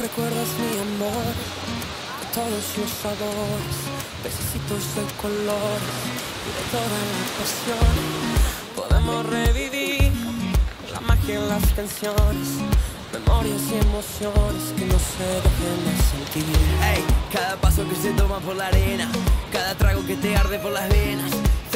Recuerdas mi amor, de todos los sabores, pececitos de colores y de toda la pasión. Podemos revivir la magia en las canciones, memorias y emociones que no se dejen de sentir. Ey, cada paso que se toma por la arena, cada trago que te arde por las venas,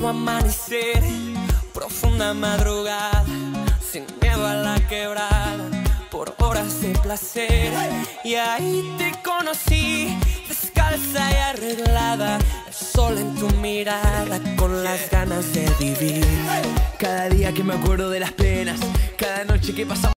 nuevo amanecer, profunda madrugada, sin miedo a la quebrada, por horas de placer. Y ahí te conocí, descalza y arreglada, el sol en tu mirada, con las ganas de vivir. Cada día que me acuerdo de las penas, cada noche que pasamos